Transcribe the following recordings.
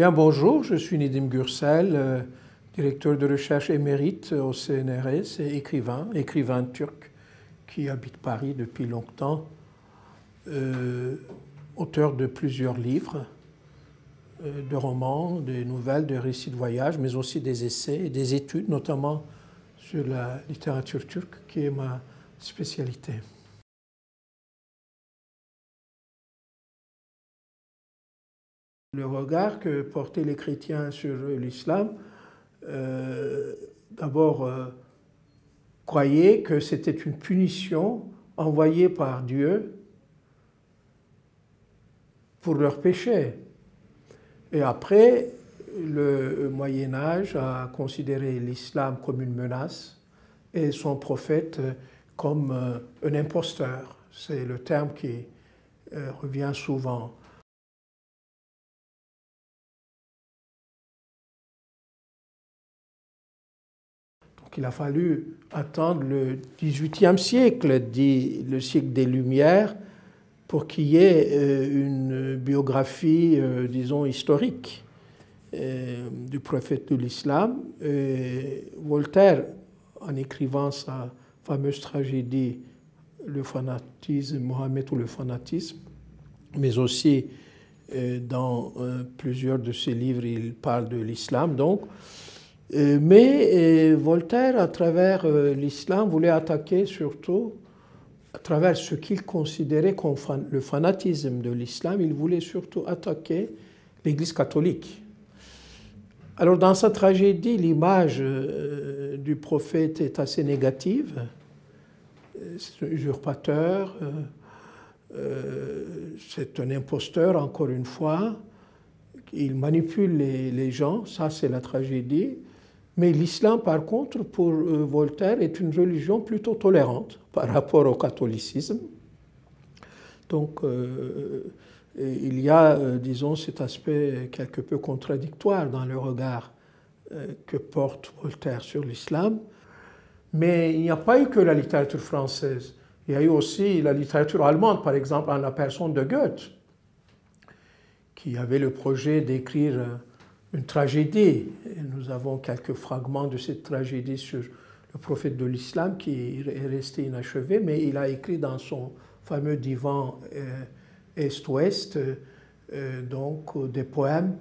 Bien, bonjour, je suis Nedim Gürsel, euh, directeur de recherche émérite au CNRS et écrivain, écrivain turc qui habite Paris depuis longtemps, euh, auteur de plusieurs livres, euh, de romans, de nouvelles, de récits de voyage, mais aussi des essais et des études, notamment sur la littérature turque, qui est ma spécialité. Le regard que portaient les chrétiens sur l'islam, euh, d'abord, euh, croyaient que c'était une punition envoyée par Dieu pour leurs péchés. Et après, le Moyen Âge a considéré l'islam comme une menace et son prophète comme euh, un imposteur. C'est le terme qui revient souvent. Qu'il a fallu attendre le XVIIIe siècle, dit le siècle des Lumières, pour qu'il y ait euh, une biographie, euh, disons, historique euh, du prophète de l'islam. Voltaire, en écrivant sa fameuse tragédie Le fanatisme, Mohamed ou le fanatisme, mais aussi dans plusieurs de ses livres, il parle de l'islam. Donc, mais euh, Voltaire, à travers euh, l'islam, voulait attaquer surtout, à travers ce qu'il considérait comme le fanatisme de l'islam, il voulait surtout attaquer l'Église catholique. Alors dans sa tragédie, l'image du prophète est assez négative. C'est un usurpateur, c'est un imposteur encore une fois. Il manipule les gens, ça c'est la tragédie. Mais l'islam, par contre, pour euh, Voltaire, est une religion plutôt tolérante par rapport au catholicisme. Donc, euh, il y a, euh, disons, cet aspect quelque peu contradictoire dans le regard que porte Voltaire sur l'islam. Mais il n'y a pas eu que la littérature française. Il y a eu aussi la littérature allemande, par exemple, en la personne de Goethe, qui avait le projet d'écrire une tragédie. nous avons quelques fragments de cette tragédie sur le prophète de l'islam qui est resté inachevé, mais il a écrit dans son fameux divan euh, Est-Ouest euh, donc des poèmes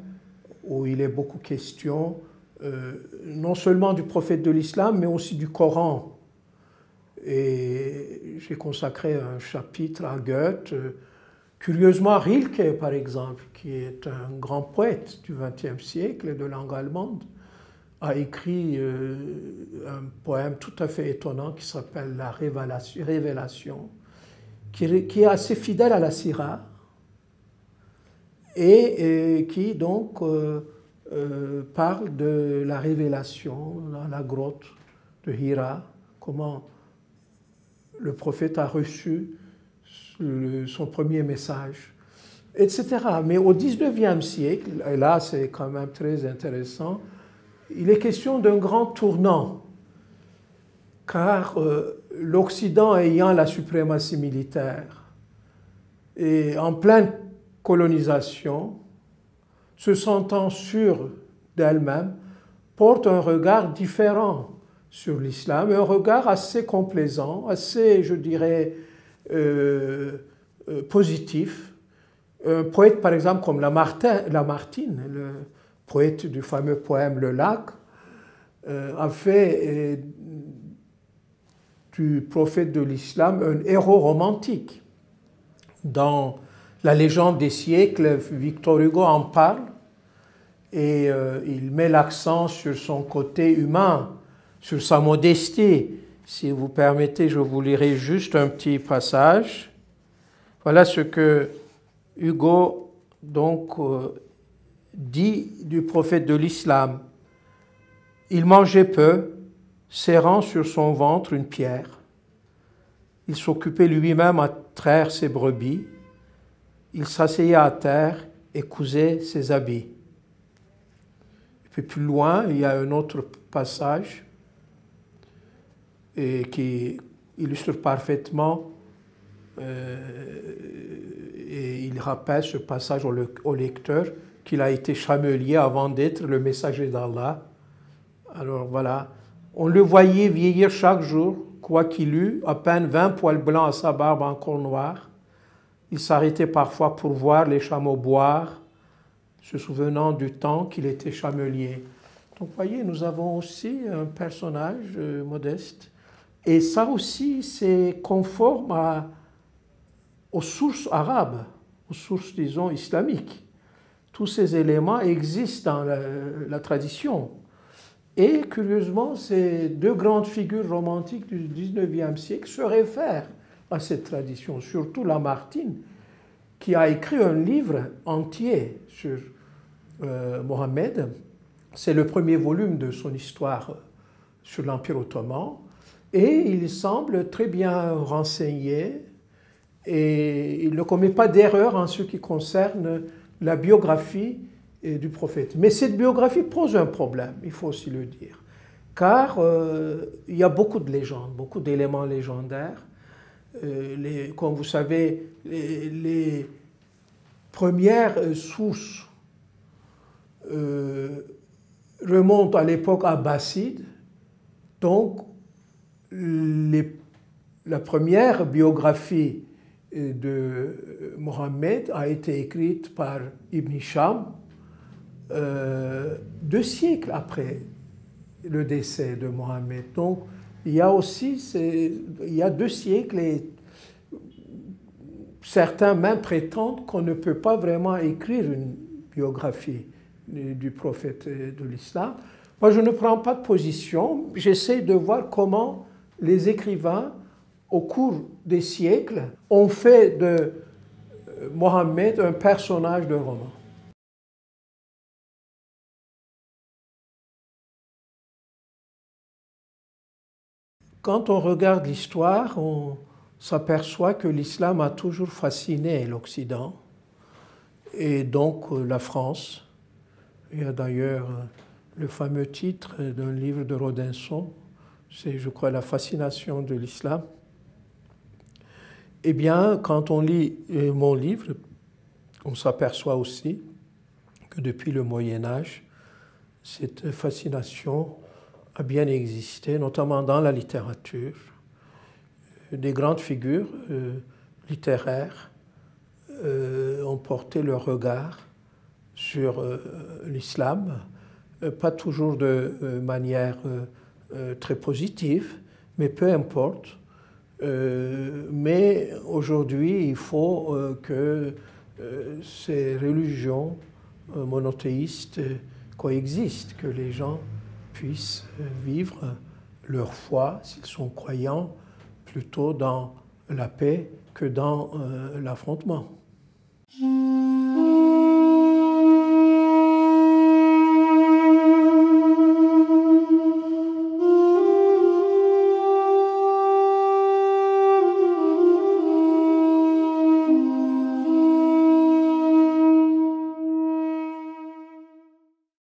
où il est beaucoup question euh, non seulement du prophète de l'islam, mais aussi du Coran. Et j'ai consacré un chapitre à Goethe Curieusement, Rilke, par exemple, qui est un grand poète du XXe siècle de langue allemande, a écrit euh, un poème tout à fait étonnant qui s'appelle La Révélation, qui, est assez fidèle à la Syrah et, qui donc euh, euh, parle de la révélation dans la grotte de Hira, comment le prophète a reçu son premier message, etc. Mais au XIXe siècle, et là c'est quand même très intéressant, il est question d'un grand tournant, car euh, l'Occident ayant la suprématie militaire et en pleine colonisation, se sentant sûr d'elle-même, porte un regard différent sur l'islam, un regard assez complaisant, assez, je dirais, positif. Un poète, par exemple, comme Lamartine, le poète du fameux poème Le Lac, euh, a fait du prophète de l'islam un héros romantique. Dans la légende des siècles, Victor Hugo en parle et il met l'accent sur son côté humain, sur sa modestie, si vous permettez, je vous lirai juste un petit passage. Voilà ce que Hugo donc euh, dit du prophète de l'islam. Il mangeait peu, serrant sur son ventre une pierre. Il s'occupait lui-même à traire ses brebis. Il s'asseyait à terre et cousait ses habits. Et puis plus loin, il y a un autre passage et qui illustre parfaitement euh, et il rappelle ce passage au, lecteur qu'il a été chamelier avant d'être le messager d'Allah. Alors voilà, on le voyait vieillir chaque jour, quoi qu'il eût à peine 20 poils blancs à sa barbe encore noire. Il s'arrêtait parfois pour voir les chameaux boire, se souvenant du temps qu'il était chamelier. Donc, voyez, nous avons aussi un personnage euh, modeste. Et ça aussi, c'est conforme aux sources arabes, aux sources, disons, islamiques. Tous ces éléments existent dans la, tradition. Et curieusement, ces deux grandes figures romantiques du 19e siècle se réfèrent à cette tradition, surtout Lamartine, qui a écrit un livre entier sur euh, Mohammed. C'est le premier volume de son histoire sur l'Empire ottoman. Et il semble très bien renseigné et il ne commet pas d'erreur en ce qui concerne la biographie du prophète. Mais cette biographie pose un problème, il faut aussi le dire, car euh, il y a beaucoup de légendes, beaucoup d'éléments légendaires. Euh, comme vous savez, les, premières sources euh, remontent à l'époque abbasside, donc la première biographie de Mohammed a été écrite par Ibn Hisham, euh, deux siècles après le décès de Mohammed. Donc, il y a aussi il y a deux siècles et certains même prétendent qu'on ne peut pas vraiment écrire une biographie du prophète de l'islam. Moi, je ne prends pas de position. J'essaie de voir comment les écrivains, au cours des siècles, ont fait de euh, Mohammed un personnage de roman. Quand on regarde l'histoire, on s'aperçoit que l'islam a toujours fasciné l'Occident et donc euh, la France. Il y a d'ailleurs euh, le fameux titre d'un livre de Rodinson, c'est je crois la fascination de l'islam. Eh bien, quand on lit euh, mon livre, on s'aperçoit aussi que depuis le Moyen Âge, cette fascination a bien existé, notamment dans la littérature. Des grandes figures euh, littéraires euh, ont porté leur regard sur euh, l'islam, pas toujours de manière très positive, mais peu importe. mais aujourd'hui, il faut que ces religions monothéistes coexistent, que les gens puissent vivre leur foi, s'ils sont croyants, plutôt dans la paix que dans euh, l'affrontement.